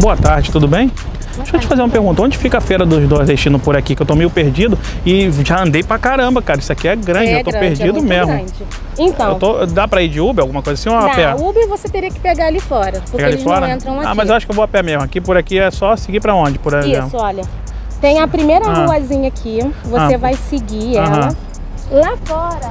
Boa tarde, tudo bem? Deixa eu te fazer uma pergunta. Onde fica a feira dos nordestinos por aqui? Que eu tô meio perdido e já andei pra caramba, cara. Isso aqui é grande, É eu tô grande, é perdido muito mesmo. grande. Então, tô- dá pra ir de Uber, alguma coisa assim ou a pé? Uber você teria que pegar ali fora, porque Pegar ali eles fora? não entram aqui. Ah, mas eu acho que eu vou a pé mesmo. Aqui por aqui é só seguir pra onde, por exemplo? Isso, olha. Tem a primeira Ah. ruazinha aqui, você Ah. vai seguir Aham. ela. Lá fora,